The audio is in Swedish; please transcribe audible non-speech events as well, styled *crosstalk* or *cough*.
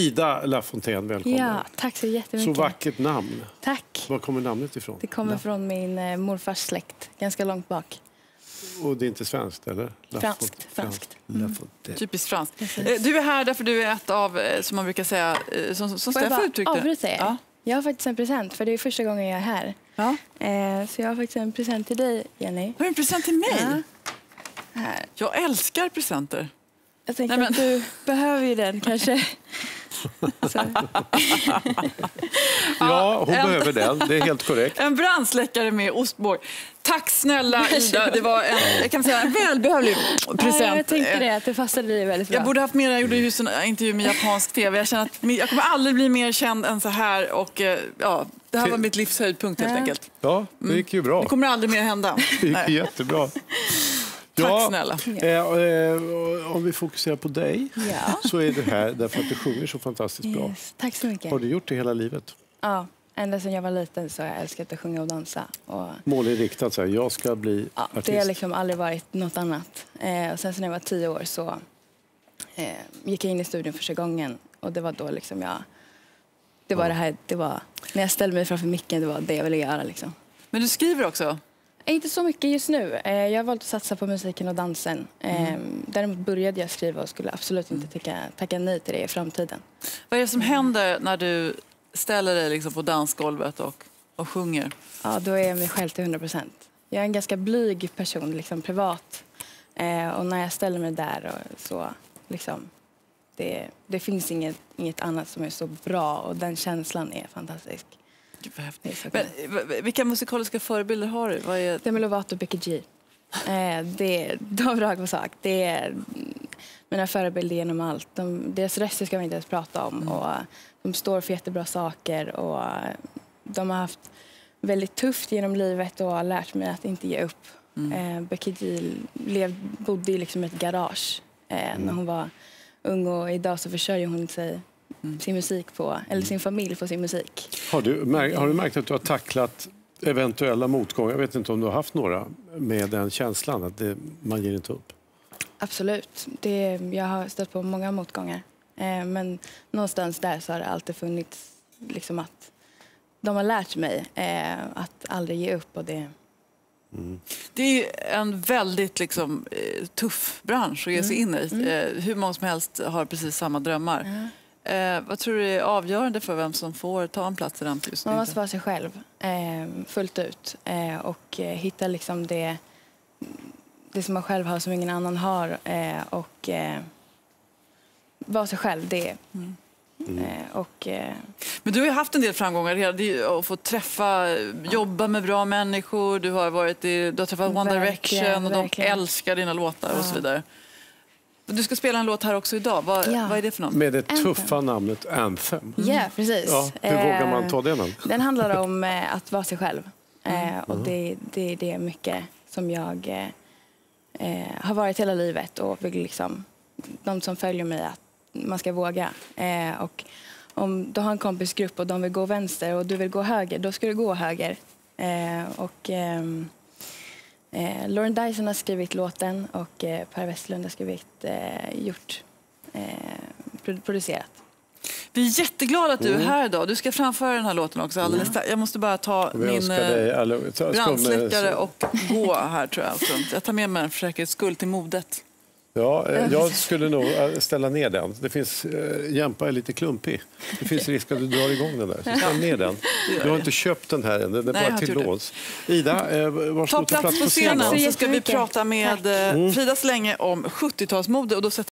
Ida Lafontaine, välkommen. Ja, tack så jättemycket. Så vackert namn. Tack. Var kommer namnet ifrån? Det kommer från min eh, morfars släkt, ganska långt bak. Och det är inte svenskt, eller? Franskt, franskt. Mm. Typiskt franskt. Precis. Eh, Du är här därför du är ett av, eh, som man brukar säga, som, som Steffo uttryckte. avbryta er? Ja. Jag har faktiskt en present, för det är första gången jag är här. Ja. Så jag har faktiskt en present till dig, Jenny. Har du en present till mig? Ja. Här. Jag älskar presenter. Jag tänker Nej, men- att du behöver ju den kanske. *laughs* Ja, hon en- behöver den. Det är helt korrekt. En brandsläckare med ostbåg. Tack snälla Ida. Det var en, jag kan säga, en välbehövlig present. Ja, jag tänkte det, att det passade dig väldigt bra. Jag borde haft mer, jag gjorde just en intervju med japansk tv. Jag känner att jag kommer aldrig bli mer känd än så här. Och, eh, ja, det här var mitt livs höjdpunkt helt Ja. enkelt. Ja, det gick ju bra. Det kommer aldrig mer hända. *laughs* Det gick jättebra. Tack snälla. Eh, eh, om vi fokuserar på dig Ja. så är du här därför att du sjunger så fantastiskt bra. Yes. Tack så mycket. Har du gjort det hela livet? Ja, ända sedan jag var liten så har jag älskat att sjunga och dansa. Och, Målinriktat, så här, jag ska bli ja, artist. det har liksom aldrig varit något annat. Eh, och sen när jag var tio år så eh, gick jag in i studion första gången. Och det var då liksom jag... Det var det här, det var... När jag ställde mig framför micken, det var det jag ville göra liksom. Men du skriver också. Eh, Inte så mycket just nu. Eh, jag har valt att satsa på musiken och dansen. Eh, Däremot började jag skriva och skulle absolut inte tacka, tacka nej till det i framtiden. Vad är det som händer när du ställer dig liksom på dansgolvet och, och sjunger? Ja, då är jag mig själv till 100 procent. Jag är en ganska blyg person, liksom privat. Och när jag ställer mig där och så, liksom, det, det finns inget, inget annat som är så bra och den känslan är fantastisk. Gud, vad häftigt. Men, vilka musikaliska förebilder har du? Vad är... Demi Lovato och Becky G. Eh, det de rakt på sak. Det är mm, mina förebilder genom allt. De, deras röster ska vi inte ens prata om. Och de står för jättebra saker. Och de har haft väldigt tufft genom livet och har lärt mig att inte ge upp. Eh, Becky G lev, bodde i liksom ett garage eh, när hon var ung och idag så försörjer hon sig sin musik på, eller sin familj på sin musik. Har, du, har du märkt att du har tacklat eventuella motgångar, jag vet inte om du har haft några, med den känslan att det, man ger inte upp? Absolut. Det, jag har stött på många motgångar. Eh, men någonstans där så har det alltid funnits liksom att de har lärt mig eh, att aldrig ge upp. Och det, Det är en väldigt liksom, eh, tuff bransch att ge sig in i. Eh, hur många som helst har precis samma drömmar. Eh, vad tror du är avgörande för vem som får ta en plats i rampljuset? man måste vara sig själv eh, fullt ut eh, och eh, hitta liksom det, det som man själv har som ingen annan har. Eh, och eh, vara sig själv. Det. Eh, och, eh, Men du har ju haft en del framgångar redan. Det är ju Att få träffa, jobba med bra människor. Du har, varit i, du har träffat One Verkligen, Direction och de verkligen. älskar dina låtar och Ja. så vidare. Du ska spela en låt här också idag. Vad, Ja. vad är det för något? Med det Anthem. tuffa namnet Anthem. Ja, precis. Ja, hur Eh, vågar man ta det namnet? Den handlar om eh, att vara sig själv. Eh, och det, det är det mycket som jag eh, eh, har varit hela livet och vill liksom, de som följer mig att man ska våga. Eh, och om du har en kompisgrupp och de vill gå vänster och du vill gå höger, då ska du gå höger. Eh, och, ehm, eh, Lauren Dyson har skrivit låten och eh, Per Westlund har skrivit, eh, gjort, eh, produ- producerat. Vi är jätteglada att du är här idag. Du ska framföra den här låten också alldeles strax. Jag måste bara ta Vi min eh, alla... brandsläckare och gå här tror jag. Jag tar med mig den för säkerhets skull till modet. Ja, eh, jag skulle nog eh, ställa ner den. Det finns, eh, Jämpa är lite klumpig. Det finns risk att du drar igång den där. Så ställ ner den. Du har inte köpt den här än, den är Nej, jag bara har till låns. Ida, eh, varsågod ta plats på scenen så ska vi prata med Frida Slänge om 70-talsmode. Och då sätter